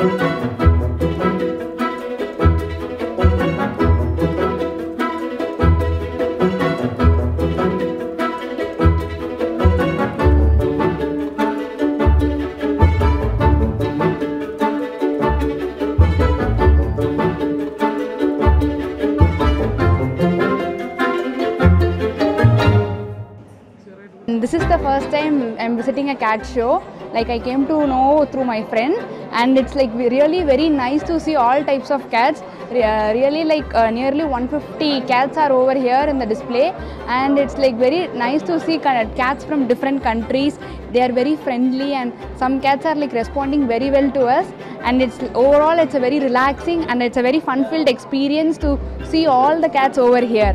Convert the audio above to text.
This is the first time I'm visiting a cat show. Like I came to know through my friend, and it's like really very nice to see all types of cats. Uh, really like uh, nearly 150 cats are over here in the display, and it's like very nice to see cats from different countries. They are very friendly, and some cats are like responding very well to us. And it's overall it's a very relaxing and it's a very fun-filled experience to see all the cats over here.